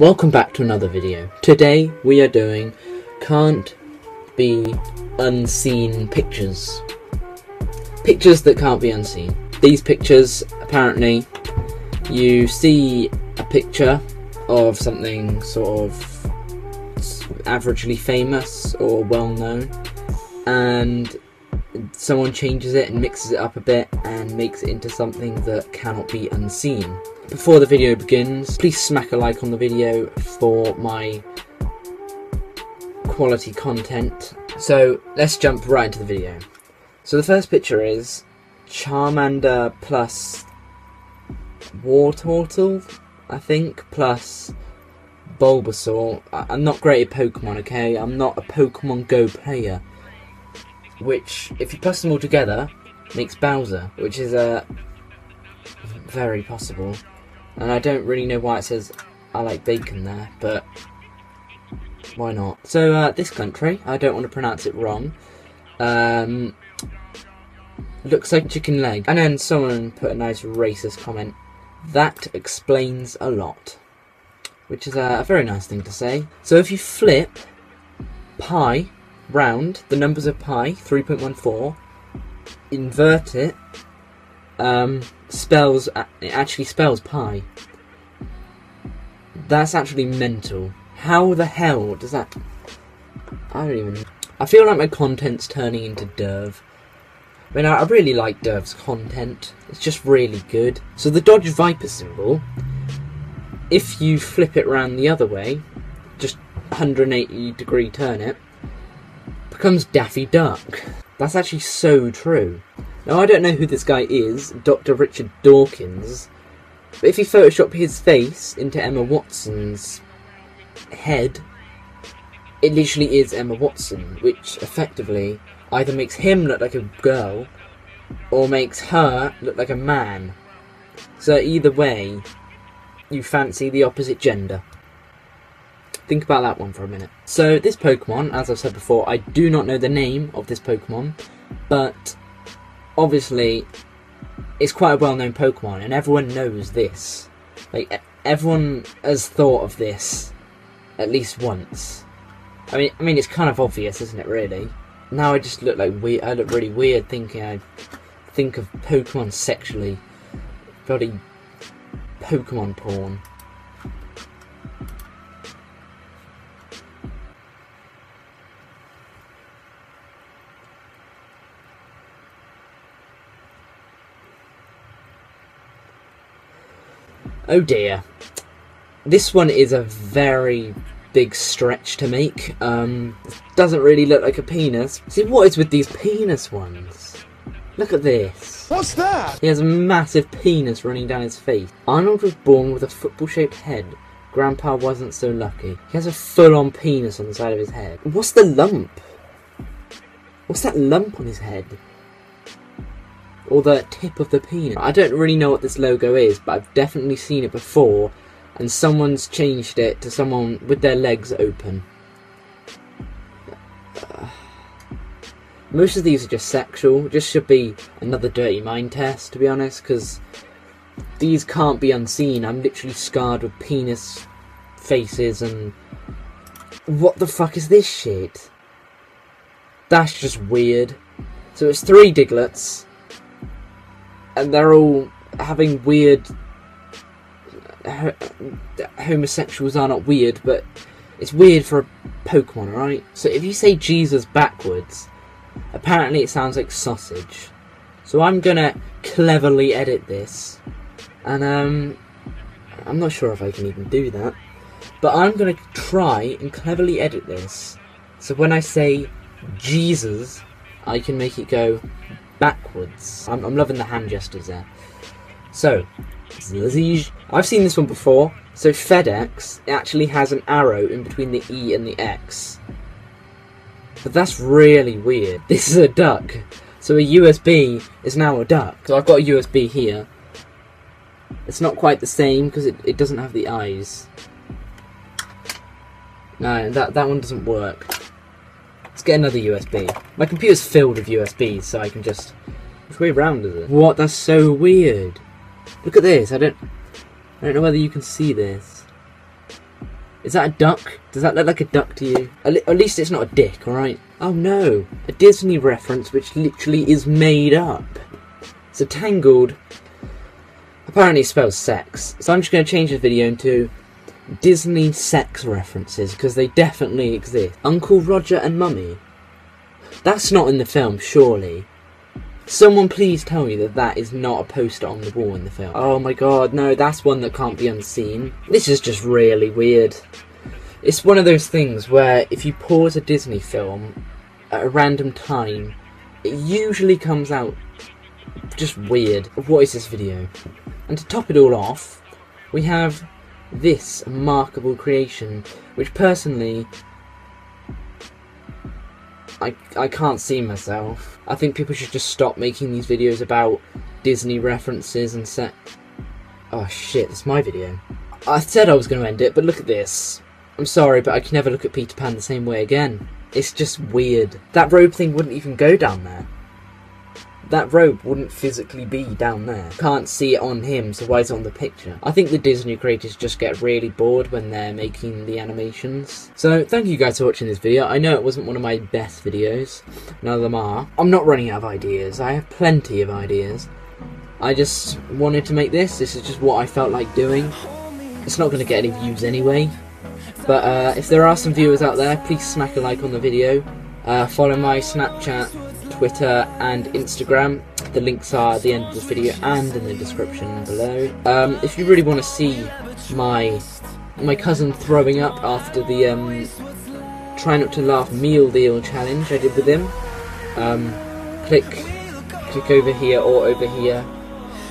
Welcome back to another video. Today we are doing can't be unseen pictures. Pictures that can't be unseen. These pictures, apparently, you see a picture of something sort of averagely famous or well known, and someone changes it and mixes it up a bit and makes it into something that cannot be unseen. Before the video begins, please smack a like on the video for my quality content. So let's jump right into the video. So the first picture is Charmander plus Wartortle, I think, plus Bulbasaur. I'm not great at Pokemon, okay? I'm not a Pokemon Go player. Which, if you plus them all together, makes Bowser, which is uh, very possible. And I don't really know why it says I like bacon there, but why not? So, uh, this country, I don't want to pronounce it wrong, um, looks like chicken leg. And then someone put a nice racist comment. That explains a lot. Which is uh, a very nice thing to say. So if you flip pi round, the numbers of pi, 3.14, invert it, um, spells, it actually spells pi. That's actually mental. How the hell does that... I don't even... I feel like my content's turning into Durv. I mean, I really like Durv's content. It's just really good. So the Dodge Viper symbol, if you flip it round the other way, just 180 degree turn it, becomes Daffy Duck. That's actually so true. Now, I don't know who this guy is, Dr. Richard Dawkins, but if you Photoshop his face into Emma Watson's head, it literally is Emma Watson, which effectively either makes him look like a girl or makes her look like a man. So, either way, you fancy the opposite gender. Think about that one for a minute. So, this Pokemon, as I've said before, I do not know the name of this Pokemon, but obviously it's quite a well known Pokemon, and everyone knows this. Like, everyone has thought of this at least once. I mean, I mean, it's kind of obvious, isn't it? Really. Now I just look like we. I look really weird thinking I think of Pokemon sexually. Bloody Pokemon porn. Oh dear. This one is a very big stretch to make. Um, doesn't really look like a penis. See, what is with these penis ones? Look at this. What's that? He has a massive penis running down his face. Arnold was born with a football shaped head. Grandpa wasn't so lucky. He has a full on penis on the side of his head. What's the lump? What's that lump on his head? Or the tip of the penis? I don't really know what this logo is, but I've definitely seen it before, and someone's changed it to someone with their legs open. Most of these are just sexual. Just should be another dirty mind test, to be honest, because these can't be unseen. I'm literally scarred with penis faces and. What the fuck is this shit? That's just weird. So it's three Digletts, and they're all having weird. Homosexuals are not weird, but it's weird for a Pokemon, right? So if you say Jesus backwards, apparently it sounds like sausage. So I'm gonna cleverly edit this, and um, I'm not sure if I can even do that, but I'm gonna try and cleverly edit this. So when I say Jesus, I can make it go backwards. I'm, I'm loving the hand gestures there. So. I've seen this one before. So FedEx actually has an arrow in between the E and the X. But that's really weird. This is a duck. So a USB is now a duck. So I've got a USB here. It's not quite the same because it, it doesn't have the eyes. No, that, that one doesn't work. Let's get another USB. My computer's filled with USBs, so I can just... Which way round is it? What? That's so weird. Look at this. I don't... I don't know whether you can see this. Is that a duck? Does that look like a duck to you? At, least it's not a dick, alright? Oh no, a Disney reference which literally is made up. So Tangled apparently spells sex. So I'm just going to change this video into Disney sex references because they definitely exist. Uncle Roger and Mummy. That's not in the film, surely. Someone please tell me that that is not a poster on the wall in the film. Oh my god, no, that's one that can't be unseen. This is just really weird. It's one of those things where if you pause a Disney film at a random time, it usually comes out just weird. What is this video? And to top it all off, we have this remarkable creation, which personally I, I can't see myself. I think people should just stop making these videos about Disney references and set. Oh shit, that's my video. I said I was going to end it, but look at this. I'm sorry, but I can never look at Peter Pan the same way again. It's just weird. That rope thing wouldn't even go down there that robe wouldn't physically be down there. Can't see it on him, so why is it on the picture? I think the Disney creators just get really bored when they're making the animations. So thank you guys for watching this video. I know it wasn't one of my best videos. None of them are. I'm not running out of ideas. I have plenty of ideas. I just wanted to make this. This is just what I felt like doing. It's not going to get any views anyway. But uh, if there are some viewers out there, please smack a like on the video. Uh, follow my Snapchat, Twitter, and Instagram. The links are at the end of this video and in the description below. Um, if you really want to see my my cousin throwing up after the um, try not to laugh meal deal challenge I did with him, um, click click over here or over here.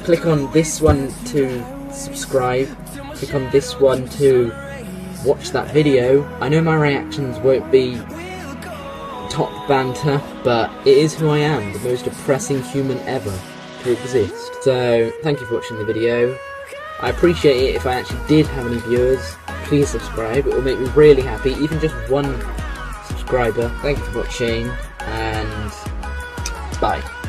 Click on this one to subscribe. Click on this one to watch that video. I know my reactions won't be top banter, but it is who I am, the most depressing human ever to exist. So, thank you for watching the video. I appreciate it if I actually did have any viewers. Please subscribe, it will make me really happy, even just one subscriber. Thank you for watching, and bye.